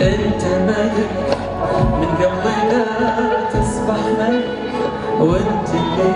أنت ملك من قبل لا تصبح ملك وأنت اللي